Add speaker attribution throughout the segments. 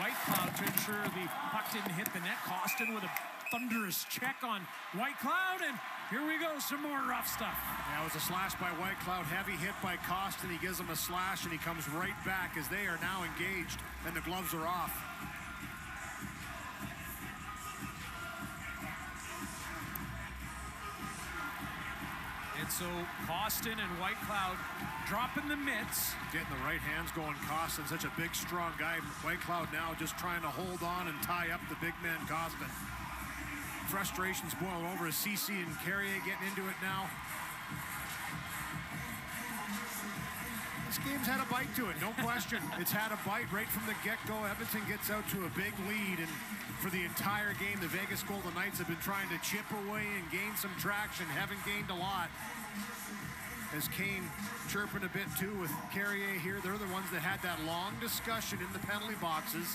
Speaker 1: Whitecloud to ensure the puck didn't hit the net. Kostin with a thunderous check on Whitecloud, and here we go, some more rough stuff.
Speaker 2: Yeah, it was a slash by Whitecloud, heavy hit by Kostin. He gives him a slash, and he comes right back as they are now engaged, and the gloves are off.
Speaker 1: And so Kostin and Whitecloud dropping the mitts.
Speaker 2: Getting the right hands going. Kostin, such a big, strong guy. Whitecloud now just trying to hold on and tie up the big man Kostin. Frustrations boiling over as Ceci and Carrier getting into it now. This game's had a bite to it, no question. it's had a bite right from the get-go. Edmonton gets out to a big lead, and for the entire game, the Vegas Golden Knights have been trying to chip away and gain some traction, haven't gained a lot. As Kane chirping a bit too with Carrier here, they're the ones that had that long discussion in the penalty boxes.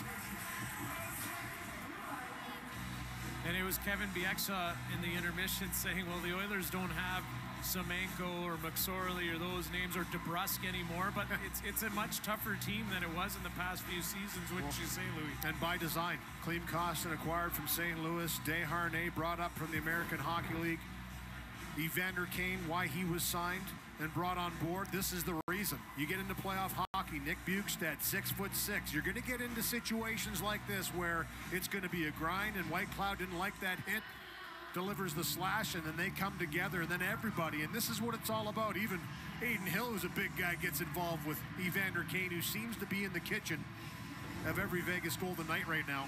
Speaker 1: And it was Kevin Bieksa in the intermission saying, well, the Oilers don't have Semenko or McSorley or those names or DeBrusk anymore, but it's it's a much tougher team than it was in the past few seasons, wouldn't well, you say, Louis?
Speaker 2: And by design, Klim Kostin acquired from St. Louis, Desharnais brought up from the American Hockey League, Evander Kane, why he was signed and brought on board. This is the reason. You get into playoff hockey, Nick Bjugstad, six foot six. You're going to get into situations like this where it's going to be a grind, and Whitecloud didn't like that hit delivers the slash, and then they come together, and then everybody, and this is what it's all about. Even Adin Hill, who's a big guy, gets involved with Evander Kane, who seems to be in the kitchen of every Vegas Golden Knight right now.